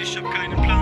Ich hab keinen Plan,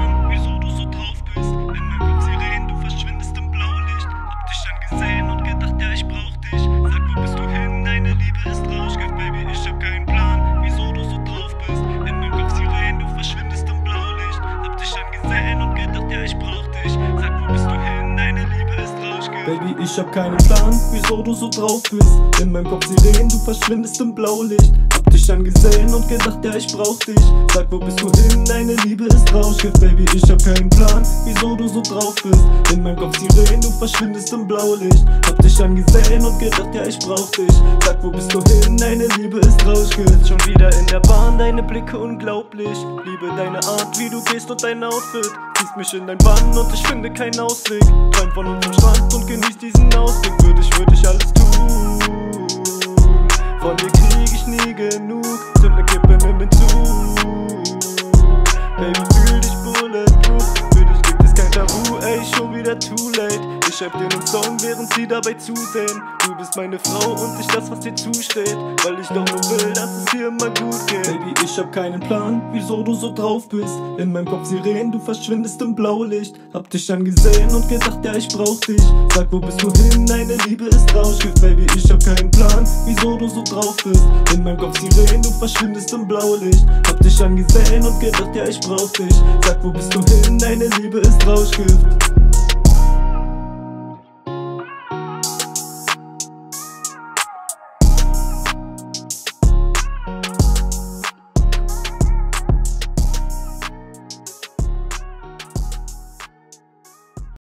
Baby, ich hab keinen Plan, wieso du so drauf bist. In meinem Kopf Sirenen, du verschwindest im Blaulicht. Hab dich angesehen und gedacht, ja, ich brauch dich. Sag, wo bist du hin? Deine Liebe ist Rauschgift, Baby, ich hab keinen Plan, wieso du so drauf bist. In meinem Kopf Sirenen, du verschwindest im Blaulicht. Hab dich angesehen und gedacht, ja, ich brauch dich. Sag, wo bist du hin? Deine Liebe ist Rauschgift. Schon wieder in der Bahn, deine Blicke unglaublich. Liebe deine Art, wie du gehst und dein Outfit. Ziehst mich in dein Bann und ich finde keinen Ausweg. Träum von unserem Strand und genieß diesen Ausblick. Würde ich, würde ich alles tun. Von dir krieg ich nie genug. Zünd ne Kippe, nimm hinzu. Baby, fühl dich bulletproof. Für dich gibt es kein Tabu, ey, schon wieder too late. Ich schreib dir nen Song, während sie dabei zusehen. Du bist meine Frau und ich das, was dir zusteht. Weil ich doch nur will, dass es dir immer gut geht. Baby, ich hab keinen Plan, wieso du so drauf bist. In meinem Kopf Sirenen, du verschwindest im Blaulicht. Hab dich angesehen und gedacht, ja, ich brauch dich. Sag, wo bist du hin? Deine Liebe ist Rauschgift, Baby, ich hab keinen Plan, wieso du so drauf bist. In meinem Kopf Sirenen, du verschwindest im Blaulicht. Hab dich angesehen und gedacht, ja, ich brauch dich. Sag, wo bist du hin? Deine Liebe ist Rauschgift.